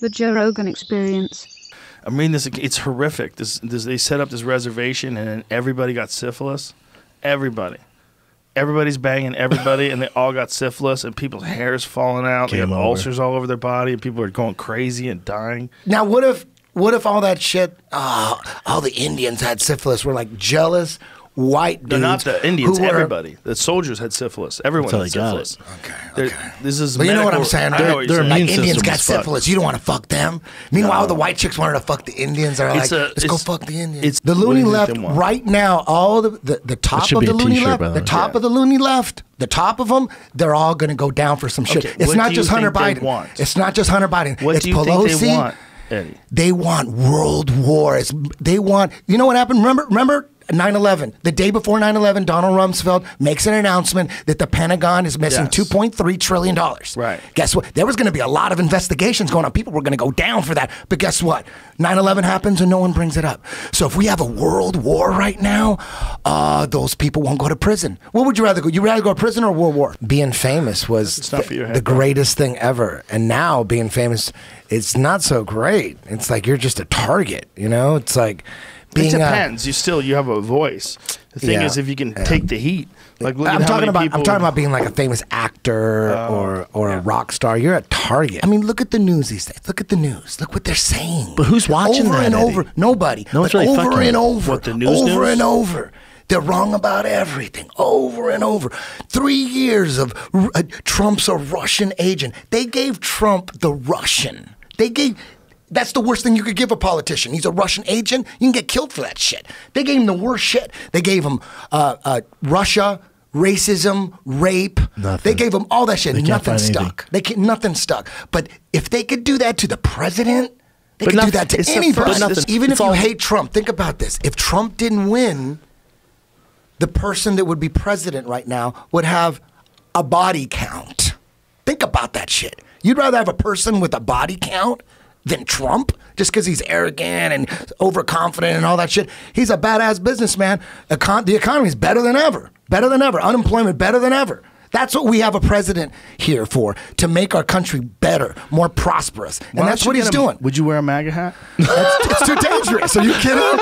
The Joe Rogan Experience. I mean, this it's horrific. This, this they set up this reservation and then everybody got syphilis. Everybody, everybody's banging everybody, and they all got syphilis, and people's hair's falling out. they Game have ulcers all over their body, and people are going crazy and dying. Now, what if what if all that shit? Uh, all the Indians had syphilis. Were like jealous white dudes. They're not the Indians. who were- everybody. The soldiers had syphilis. Everyone had how they got syphilis. Okay, They're- okay. This is. But you know what I'm saying, right? what you're Their saying. Like Indians got syphilis. You don't want to fuck them. Meanwhile, the white chicks wanted to fuck the Indians. They're like, a- let's go fuck the Indians. it's- the loony left right now. All the the, the top of the loony left, the the top Yeah. of the loony left, the top of them, they're all going to go down for some shit. Okay, it's what not just Hunter Biden. It's not just Hunter Biden. What it's do you Pelosi. think they want, Eddie? They want world wars. They want, you know what happened? Remember, remember 9-11, the day before 9-11, Donald Rumsfeld makes an announcement that the Pentagon is missing Yes. $2.3 trillion. Right. Guess what? There was going to be a lot of investigations going on. People were going to go down for that. But guess what? 9-11 happens and no one brings it up. So if we have a world war right now, uh, those people won't go to prison. What would you rather go? You rather go to prison or world war? Being famous was It's not for your the, head, the greatest thing ever. And now being famous, it's not so great. It's like you're just a target, you know? It's like being it a- depends. you still you have a voice. The thing Yeah. is, if you can Yeah. take the heat, like look I'm at talking about I'm talking about being like a famous actor Oh, or or a rock star. You're a target. I mean, look at the news these days. Look at the news. Look what they're saying. But who's watching over that, and Eddie? over? Nobody. No one's really over and over. What, the news over news? and over. They're wrong about everything, over and over. Three years of uh, Trump's a Russian agent. They gave Trump the Russian. They gave. That's the worst thing you could give a politician. He's a Russian agent. You can get killed for that shit. They gave him the worst shit. They gave him uh, uh, Russia, racism, rape. Nothing. They gave him all that shit. They can't nothing find anything. stuck. They can, nothing stuck. But if they could do that to the president, they But could do that to it's the anybody. first- Even it's if you hate Trump, think about this. If Trump didn't win, the person that would be president right now would have a body count. Think about that shit. You'd rather have a person with a body count than Trump just because he's arrogant and overconfident and all that shit. He's a badass businessman. Econ- the economy's better than ever. Better than ever. Unemployment better than ever. That's what we have a president here for to make our country better, more prosperous. And Why that's what he's a- doing. Would you wear a MAGA hat? That's, it's too dangerous. Are you kidding?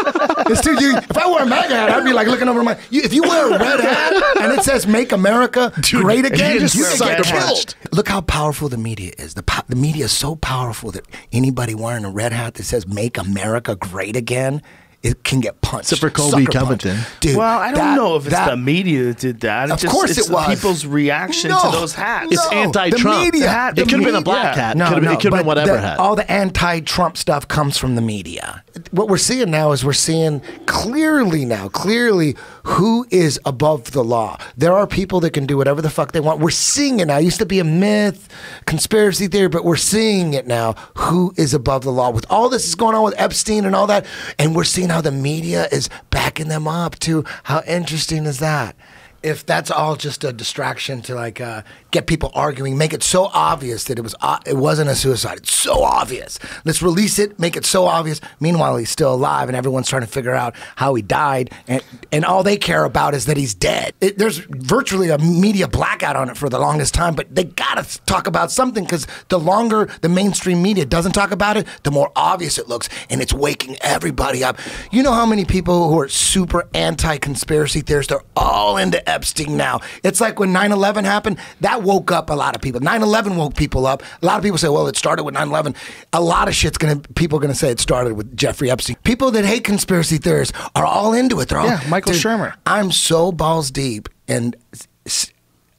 It's too. You, if I wore a MAGA hat, I'd be like looking over my. You, if you wear a red hat and it says "Make America Great Again," you you, just can get killed. Look how powerful the media is. The po- the media is so powerful that anybody wearing a red hat that says "Make America Great Again." It can get punched. Except for Colby Sucker punched. Covington. Dude, well, I don't that- know if it's that- the media that did that. It Of just, course it's it was. People's reaction No, to those hats. It's no, anti-Trump. The media, The hat- the it could've been a black media- hat. No, Could've been- it no, could've been whatever the- hat. All the anti-Trump stuff comes from the media. What we're seeing now is we're seeing clearly now, clearly who is above the law. There are people that can do whatever the fuck they want. We're seeing it now. It used to be a myth, conspiracy theory, but we're seeing it now. Who is above the law? With all this is going on with Epstein and all that, and we're seeing how the media is backing them up too. How interesting is that? If that's all just a distraction to like uh, get people arguing, make it so obvious that it was uh, it wasn't a suicide. It's so obvious. Let's release it, make it so obvious. Meanwhile, he's still alive, and everyone's trying to figure out how he died, and and all they care about is that he's dead. It, there's virtually a media blackout on it for the longest time, but they gotta talk about something because the longer the mainstream media doesn't talk about it, the more obvious it looks, and it's waking everybody up. You know how many people who are super anti-conspiracy theorists are all into Epstein now. It's like when 9/11 happened, that woke up a lot of people. 9/11 woke people up. A lot of people say, "Well, it started with 9/11." A lot of shit's gonna people are gonna say it started with Jeffrey Epstein. People that hate conspiracy theorists are all into it. They're all Yeah, Michael Dude, Shermer. I'm so balls deep and.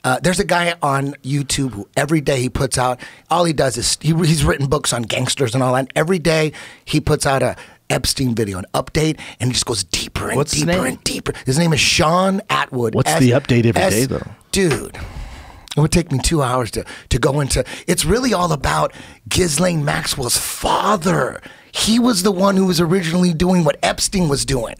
Uh, there's a guy on YouTube who every day he puts out, all he does is he, he's written books on gangsters and all that. And every day he puts out a Epstein video, an update, and he just goes deeper and What's his deeper name? and deeper. His name is Shaun Attwood. What's the update every day, though? Dude, it would take me two hours to, to go into. It's really all about Ghislaine Maxwell's father. He was the one who was originally doing what Epstein was doing.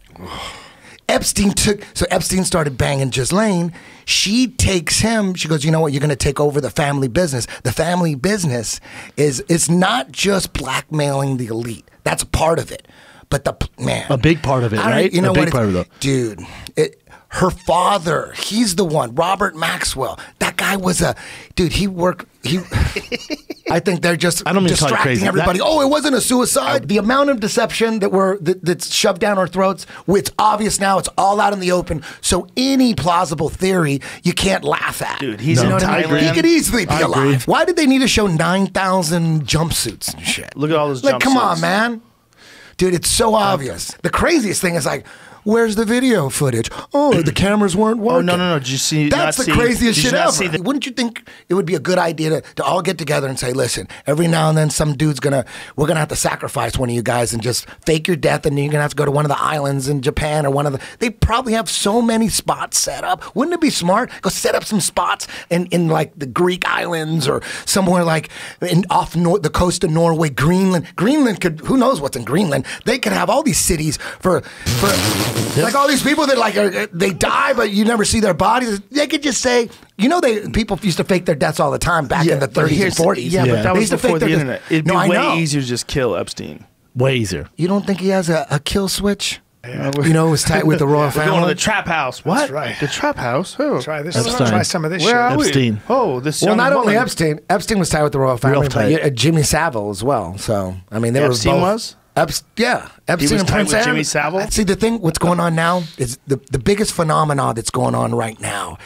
Epstein took so Epstein started banging Ghislaine. She takes him. She goes, you know what? You're going to take over the family business. The family business is it's not just blackmailing the elite. That's a part of it, but the man A big part of it, I right? You know A know big what? part of it. dude. It, her father, he's the one. Robert Maxwell. That guy was a dude. He worked. He. I think they're just I don't mean to call you distracting crazy. everybody. That- oh, it wasn't a suicide. the amount of deception that we're that, that's shoved down our throats. It's obvious now. It's all out in the open. So any plausible theory you can't laugh at. Dude, he's you in know what I mean? Thailand. He could easily be I agree. alive. Why did they need to show nine thousand jumpsuits and shit? Look at all those Like, come on, man. Dude, it's so obvious. The craziest thing is like, where's the video footage? Oh, the cameras weren't working. Oh no no no! Did you see? That's the see- craziest shit ever. the- Wouldn't you think it would be a good idea to, to all get together and say, listen, every now and then some dude's gonna we're gonna have to sacrifice one of you guys and just fake your death and then you're gonna have to go to one of the islands in Japan or one of the they probably have so many spots set up. Wouldn't it be smart? Go set up some spots in, in like the Greek islands or somewhere like in off nor- the coast of Norway, Greenland. Greenland could who knows what's in Greenland. They could have all these cities for for like all these people that like are, they die but you never see their bodies. They could just say, you know, they people used to fake their deaths all the time back in the but 30s and here's- 40s. Yeah, Yeah. but that They was used to before fake the their deaths. internet. It'd be No, I way know. easier to just kill Epstein. Way easier. You don't think he has a, a kill switch? You know, it was tight with the royal We're going to the trap house. What? That's right. The trap house? Who? Try this. Epstein. Try some of this Where shit. are we? Epstein. Oh, this. Well, young not only. Epstein. Epstein was tied with the royal family, but tight. yeah, uh, Jimmy Savile as well. So I mean, they Epstein were both. was? Epst- yeah, Epstein was and Prince with. Jimmy Savile? See, the thing, what's going on now is the the biggest phenomenon that's going on right now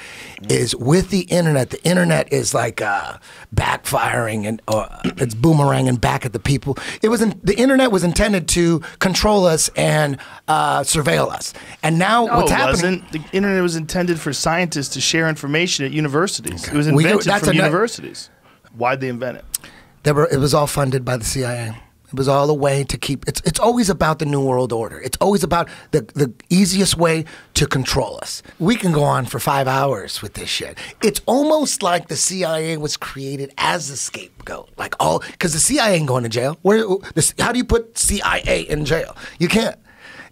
is with the internet. The internet is like uh, backfiring and uh, it's boomeranging back at the people. It was in, the internet was intended to control us and uh, surveil us, and now No, what's happening? wasn't. The internet was intended for scientists to share information at universities. It was We invented that's from universities. Why'd they invent it? Were, it was all funded by the CIA. It was all a way to keep. It's it's always about the new world order. It's always about the the easiest way to control us. We can go on for five hours with this shit. It's almost like the CIA was created as a scapegoat. Like all because the CIA ain't going to jail. Where this, how do you put CIA in jail? You can't.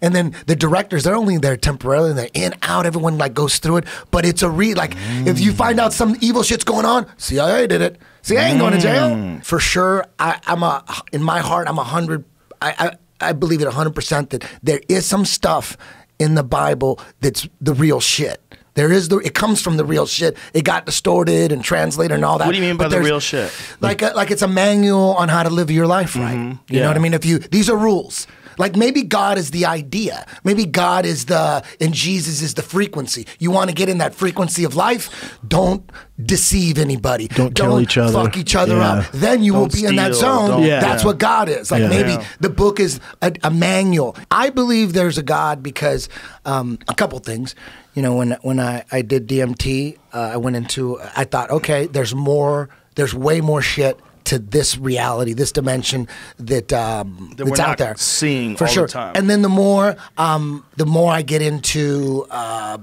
And then the directors, they're only there temporarily. They're in, out. Everyone like goes through it. But it's a re like if you find out some evil shit's going on, CIA did it. CIA ain't going to jail mm. for sure. I, I'm a in my heart. I'm a hundred. I, I I believe it a hundred percent that there is some stuff in the Bible that's the real shit. There is the. It comes from the real shit. It got distorted and translated and all that. What do you mean by the real shit? Like a, like it's a manual on how to live your life right. Mm-hmm. You know what I mean? If you these are rules. Like maybe God is the idea. Maybe God is the and Jesus is the frequency. You want to get in that frequency of life? Don't deceive anybody. Don't kill each other. Fuck each other Yeah. up. Then you will Don't be in that zone. Yeah. That's Yeah. what God is. Like Yeah. maybe Yeah. the book is a, a manual. I believe there's a God because um, a couple things. You know, when when I, I did DMT, uh, I went into. I thought, okay, there's more. There's way more shit to this reality, this dimension that um, That that's we're out not there seeing for all the sure. time. And then the more um, the more I get into uh,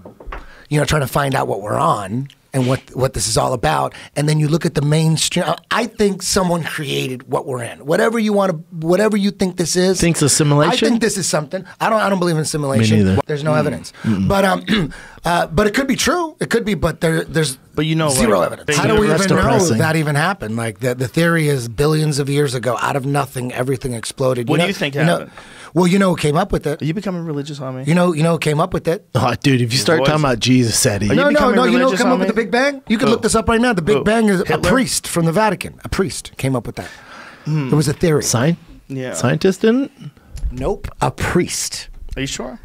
you know trying to find out what we're on and what what this is all about, and then you look at the mainstream. I think someone created what we're in. Whatever you want to, whatever you think this is. Thinks assimilation? I think this is something. I don't. I don't believe in simulation. neither. There's no evidence. But um, uh, but it could be true. It could be. But there, there's. But you know, zero like, evidence. How do we That's even know that even happened? Like the the theory is billions of years ago, out of nothing, everything exploded. What do know- you think know- happened? Well, you know who came up with it. Are you becoming religious on me? You know, you know who came up with it. Oh, dude, if you start talking about Jesus said he. Are you no, no, becoming no. You know who religious came on up with me? the Big Bang? You can Who? look this up right now. The Big Who? Bang is a Hitler? priest from the Vatican. A priest came up with that. Hmm. It was a theory. Sci- Yeah. Scientist didn't? Nope. A priest. Are you sure?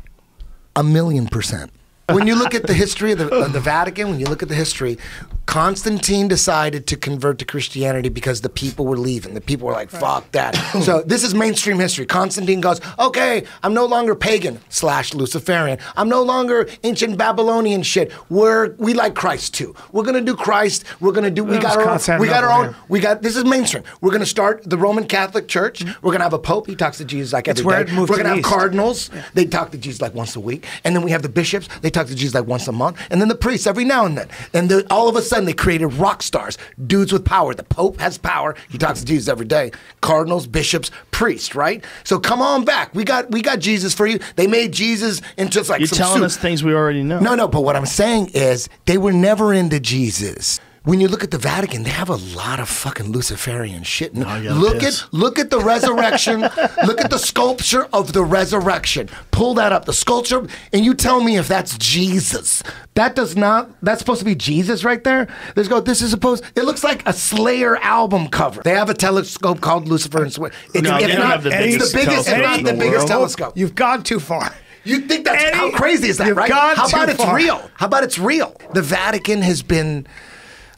A million percent. When you look at the history of the, of the Vatican, when you look at the history, Constantine decided to convert to Christianity because the people were leaving. The people were like, fuck that. so this is mainstream history. Constantine goes, okay, I'm no longer pagan slash Luciferian. I'm no longer ancient Babylonian shit. We're, we like Christ too. We're going to do Christ. We're going to do, we got our own, we got our own, we got, this is mainstream. We're going to start the Roman Catholic Church. Mm-hmm. We're going to have a pope. He talks to Jesus like It's every where day. it moved We're going to have east. cardinals. They talk to Jesus like once a week. And then we have the bishops. They talk to Jesus like once a month. And then the priests every now and then. And all of a sudden they created rock stars, dudes with power. The Pope has power. He talks to Jesus every day. Cardinals, bishops, priests, right? So come on back. We got we got Jesus for you. They made Jesus into like You're telling suit. us things we already know. No, no, but what I'm saying is they were never into Jesus when you look at the Vatican, they have a lot of fucking Luciferian shit. You look piss. at look at the resurrection. look at the sculpture of the resurrection. Pull that up, the sculpture, and you tell me if that's Jesus. That does not. That's supposed to be Jesus right there. Let's go. This is supposed. It looks like a Slayer album cover. They have a telescope called Lucifer and Swear. It's, No, it's not. have the it's biggest the biggest, telescope not the the biggest world. telescope. You've gone too far. You think that's Eddie, how crazy is that, you've right? How about it's far. real? How about it's real? The Vatican has been.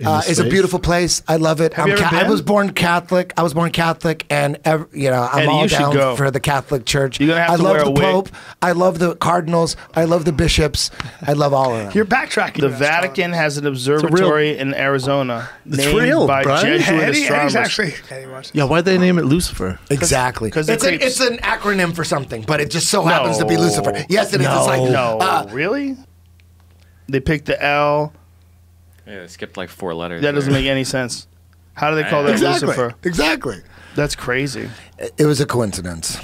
Uh, the is a beautiful place. I love it. Have I'm ever Ca- I was born Catholic. I was born Catholic, and ev- you know I'm Eddie, all you should down go. for the Catholic Church. You're gonna have I to love wear a the wig. Pope. I love the cardinals. I love the bishops. I love all of them. You're backtracking. The Vatican has an observatory in Arizona It's named real, by Brian. Jesuit Eddie, Eddie's astronomers. actually. Eddie watch. Yeah, why'd they name it Lucifer? Exactly. 'cause they're it's, an, creeps. it's an acronym for something, but it just so happens to be No. Lucifer. Yes, it is. It's No. like no, uh, really? They picked the L. Yeah, they skipped like four letters. That doesn't make any sense. How do they call that exactly. Lucifer? Exactly. That's crazy. It was a coincidence.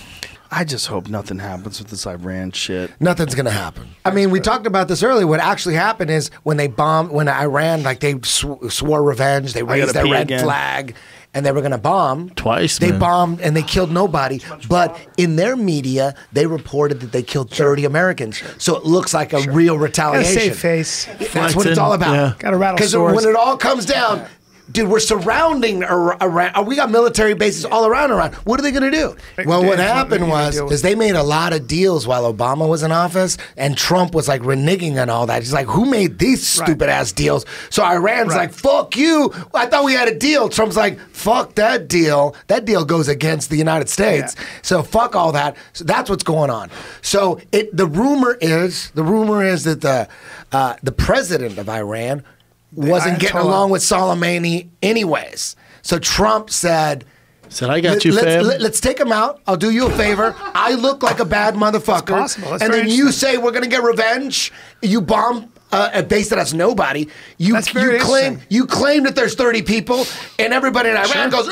I just hope nothing happens with this Iran shit. Nothing's gonna happen. I mean, we talked about this earlier. What actually happened is when they bombed, when Iran, like they sw- swore revenge, they raised their red again. flag, and they were gonna bomb Twice, They man. bombed and they killed nobody. But in their media, they reported that they killed thirty Americans. So it looks like a real Gotta retaliation. save face. That's what it's all about. Yeah. Gotta rattle Because swords. when it all comes down, dude, we're surrounding Ar- Iran. We got military bases all around Iran. What are they going to do? Well, what damn, what are happened was is they made a lot of deals while Obama was in office, and Trump was like reneging on all that. He's like, "Who made these stupid ass deals?" So Iran's like, "Fuck you! I thought we had a deal." Trump's like, "Fuck that deal. That deal goes against the United States. So fuck all that." So that's what's going on. So it the rumor is the rumor is that the uh, the president of Iran wasn't getting along with Soleimani anyways. So Trump said, Said I got let, you, let's, fam. let, us take him out. I'll do you a favor. I look like a bad motherfucker. possible. That's and then you say we're going to get revenge. You bomb uh, a base that has nobody. You, That's very you claim you claim that there's 30 people, and everybody in Iran Sure. goes,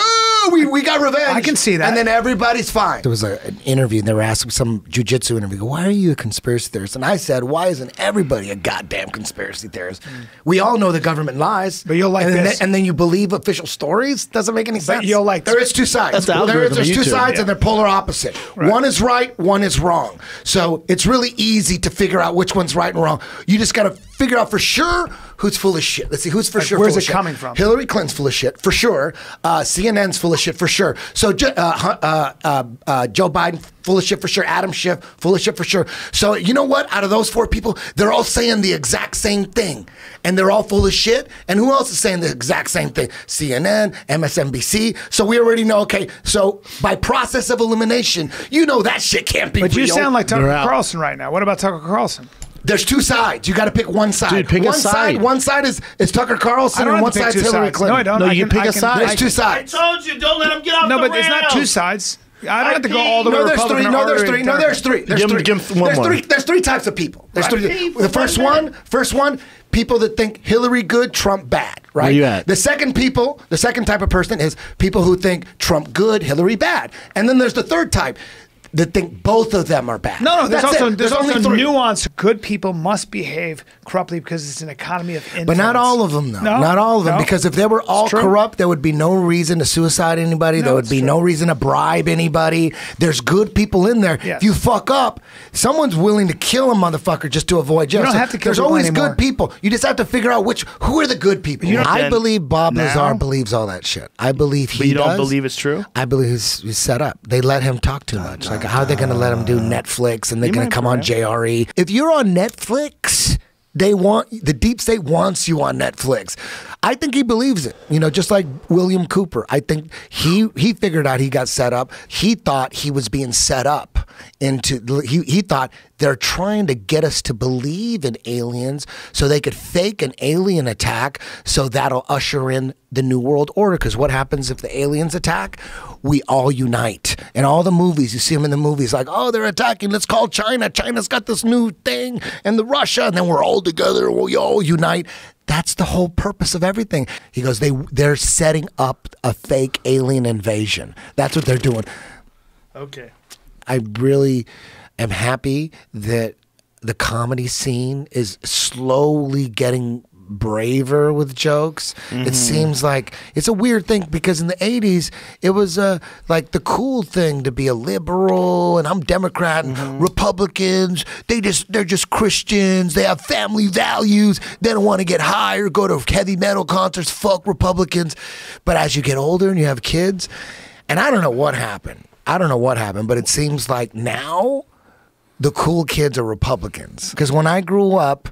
"Oh, we, we got revenge." I can see that. And then everybody's fine. There was a, an interview, and they were asking some jujitsu interview, "Why are you a conspiracy theorist?" And I said, "Why isn't everybody a goddamn conspiracy theorist? We all know the government lies, But you'll like and then, and then you believe official stories. Doesn't make any sense. you'll like there this. is two sides. That's the There is- there's two YouTube. sides, Yeah. and they're polar opposite. One is right, one is wrong. So it's really easy to figure out which one's right and wrong. You just got to figure out for sure who's full of shit. Let's see who's for Like, sure. where's full of it shit. coming from? Hillary Clinton's full of shit for sure. Uh, CNN's full of shit for sure. So uh, uh, uh, uh, Joe Biden full of shit for sure. Adam Schiff full of shit for sure. So you know what? Out of those four people, they're all saying the exact same thing, and they're all full of shit. And who else is saying the exact same thing? CNN, MSNBC. So we already know. Okay, so by process of elimination, you know that shit can't be But you sound like Tucker Carlson right now. What about Tucker Carlson? There's two sides. You got to pick one side. Dude, pick a one side. One side is is Tucker Carlson, and one to pick side's Hillary sides. Clinton. No, I don't. No, I you can- pick I a can- side. There's two sides. I told you, don't let him get off the room. No, but it's not two sides. I don't have to go all the way No, there's Republican three. No, there's three. No, there's three. There's Give three. give him one there's more. three. There's three types of people. There's Right. three. The first one, first one, people that think Hillary good, Trump bad. Right. Where you at? The second people, the second type of person is people who think Trump good, Hillary bad, and then there's the third type that think both of them are bad. No, no. There's That's also there's, only also three. nuance. Good people must behave corruptly because it's an economy of influence. But not all of them, though. No, not all of them, no. because if they were all corrupt, there would be no reason to suicide anybody. there would be true. no reason to bribe anybody. There's good people in there. Yes. If you fuck up, someone's willing to kill a motherfucker just to avoid jail. don't have to kill There's always anymore. good people. You just have to figure out which who are the good people. You I believe Bob now- Lazar believes all that shit. I believe he But you don't does. believe it's true? I believe he's, he's set up. They let him talk too much. Like, how are they going to let him do Netflix and they're going to come on. JRE? If you're on Netflix, they want the deep state wants you on Netflix. I think he believes it. You know, just like William Cooper. I think he he figured out he got set up. He thought he was being set up into he he thought they're trying to get us to believe in aliens so they could fake an alien attack so that'll usher in the new world order because what happens if the aliens attack? We all unite. In all the movies you see them in the movies like oh they're attacking. Let's call china. China's got this new thing and the russia. And then we're all together we all unite. That's the whole purpose of everything. He goes they they're setting up a fake alien invasion. That's what they're doing. Okay. I really am happy that the comedy scene is slowly getting braver with jokes. Mm-hmm. It seems like it's a weird thing because in the '80s it was uh, like the cool thing to be a liberal, and I'm Democrat, and Mm-hmm. Republicans they just they're just Christians. They have family values. They don't want to get high or go to heavy metal concerts. Fuck Republicans. But as you get older and you have kids, and I don't know what happened. I don't know what happened, but it seems like now the cool kids are Republicans. Because when I grew up,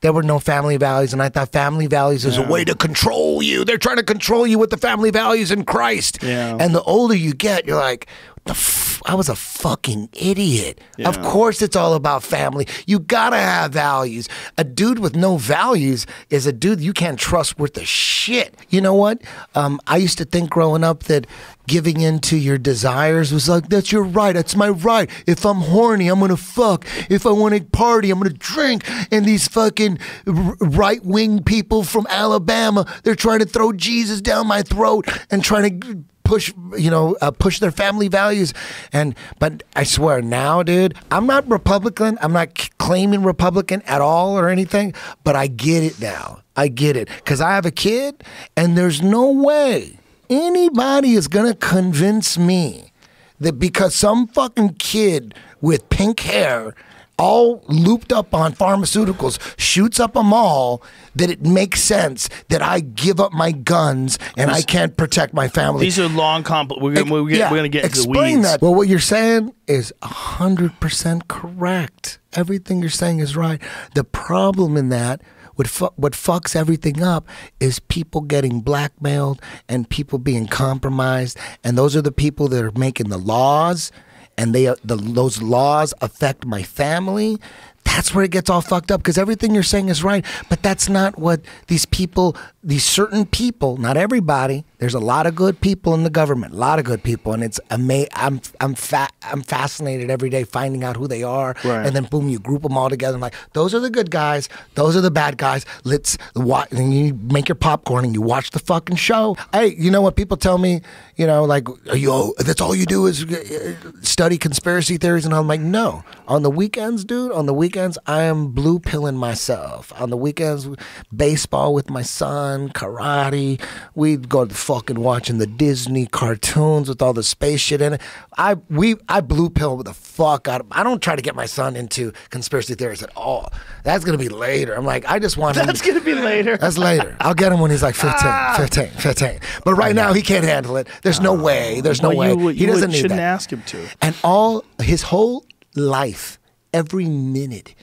there were no family values, and I thought family values is a way to control you. They're trying to control you with the family values in Christ. Yeah. And the older you get, you're like, the f- I was a fucking idiot. Of course, it's all about family. You gotta have values. A dude with no values is a dude you can't trust worth a shit. You know what? Um, I used to think growing up that giving in to your desires was like, that's your right. That's my right. If I'm horny, I'm gonna fuck. If I want to party, I'm gonna drink. And these fucking right wing people from Alabama, they're trying to throw Jesus down my throat and trying to push you know uh, push their family values. And but i swear now dude i'm not republican. I'm not claiming republican at all or anything but i get it now. I get it. Because i have a kid and there's no way anybody is gonna convince me that because some fucking kid with pink hair all looped up on pharmaceuticals shoots up a mall that it makes sense that I give up my guns and I can't protect my family. These are long, complex. We're gonna, we're, Yeah, we're gonna get into the explain weeds. that. Well, what you're saying is hundred percent correct. Everything you're saying is right. The problem in that, what fu- what fucks everything up, is people getting blackmailed and people being compromised, and those are the people that are making the laws, and they uh, the, those laws affect my family. That's where it gets all fucked up because everything you're saying is right, but that's not what these people, these certain people, not everybody. There's a lot of good people in the government, a lot of good people, and it's ama- I'm I'm fa- I'm fascinated every day finding out who they are, Right. and then boom, you group them all together. And like those are the good guys, those are the bad guys. Let's watch. And you make your popcorn and you watch the fucking show. Hey, you know what people tell me? You know, like yo, that's all you do is uh, study conspiracy theories, and I'm like, no. On the weekends, dude. On the weekends, I am blue pilling myself. On the weekends, baseball with my son, karate. We'd go to fucking watching the Disney cartoons with all the space shit in it. I we I blue pill the fuck out of. I don't try to get my son into conspiracy theories at all. That's gonna be later. I'm like, I just want him. That's gonna be later. That's later. I'll get him when he's like 15, Ah. 15, 15. But right now he can't handle it. There's no way. There's no Well, way. you would- he doesn't need shouldn't that. ask him to. And all his whole life, every minute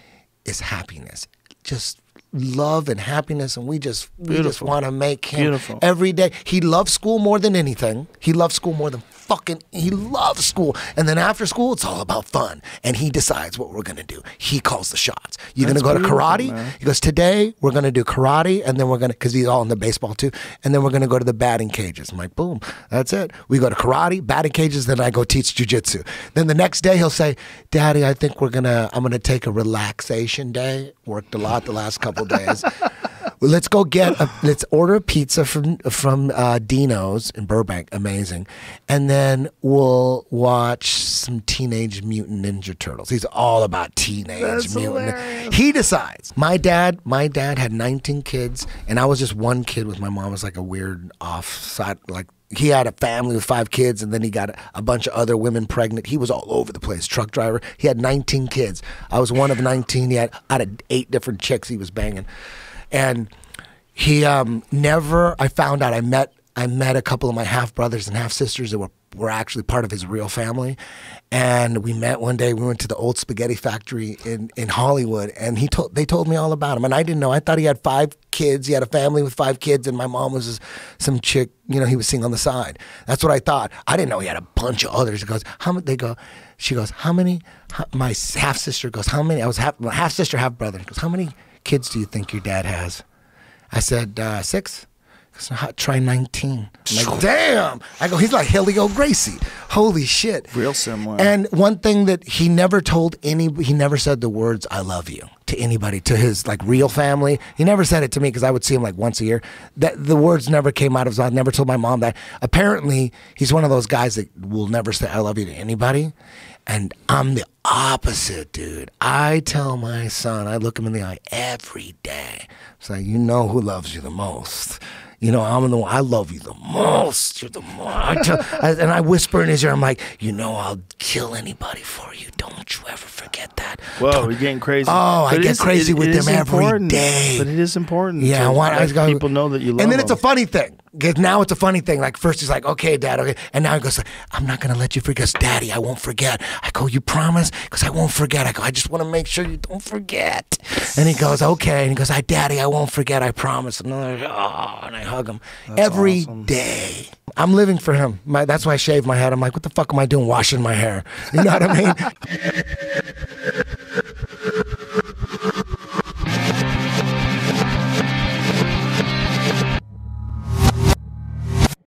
is happiness. Just love and happiness and we just we just want to make him Beautiful. every day. He loves school more than anything. He loves school more than fucking he loves school. And then after school it's all about fun. And he decides what we're gonna do. He calls the shots. You're That's gonna go to karate? man. He goes, Today we're gonna do karate and then we're gonna cause he's all into baseball too, and then we're gonna go to the batting cages. I'm like, boom, that's it. We go to karate, batting cages, then I go teach jujitsu. Then the next day he'll say, Daddy, I think we're gonna I'm gonna take a relaxation day. Worked a lot the last couple days. Well, let's go get a, let's order a pizza from from uh, Dino's in Burbank, amazing, and then we'll watch some Teenage Mutant Ninja Turtles. He's all about Teenage That's Mutant. hilarious. He decides. My dad, my dad had 19 kids, and I was just one kid with my mom. It was like a weird offside, like. He had a family with five kids, and then he got a, a bunch of other women pregnant. He was all over the place. Truck driver. He had 19 kids. I was one of 19. He had out of eight different chicks he was banging and he um, never. I found out. I met. I met a couple of my half brothers and half sisters that were were actually part of his real family, and we met one day. We went to the old spaghetti factory in in Hollywood, and he told they told me all about him, and I didn't know. I thought he had five kids. He had a family with five kids, and my mom was some chick. You know, he was seeing on the side. That's what I thought. I didn't know he had a bunch of others. He goes, how many? They go. She goes, how many? How, my half sister goes, how many? I was half half sister, half brother. He goes, how many kids do you think your dad has? I said, uh, six. How- try 19. I'm like, damn. I go, he's like Helio Gracie. Holy shit. Real similar. And one thing that he never told any, he never said the words, I love you to anybody, to his like real family. He never said it to me because I would see him like once a year. That The words never came out of his mouth. Never told my mom that. Apparently, he's one of those guys that will never say, I love you to anybody. And I'm the opposite, dude. I tell my son, I look him in the eye every day. It's like, you know who loves you the most. You know, I'm the one, I love you the most. You're the most. I tell, I, and I whisper in his ear, I'm like, you know, I'll kill anybody for you. Don't you ever forget that. Whoa, Don't- you're getting crazy. Oh, I But it get is- crazy it- with it them every day. But it is important. Yeah, I want I people know that you love And then it's a funny thing. Because now it's a funny thing. Like first he's like, okay, dad, okay. And now he goes, I'm not gonna let you forget. Goes, Daddy, I won't forget. I go, you promise? Because I won't forget. I go, I just want to make sure you don't forget. And he goes, okay. And he goes, I, Daddy, I won't forget. I promise. And, I'm like, oh, and I hug him every day. I'm living for him. My, that's why I shave my head. I'm like, what the fuck am I doing washing my hair? You know what I mean?